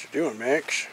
What you doing, Max?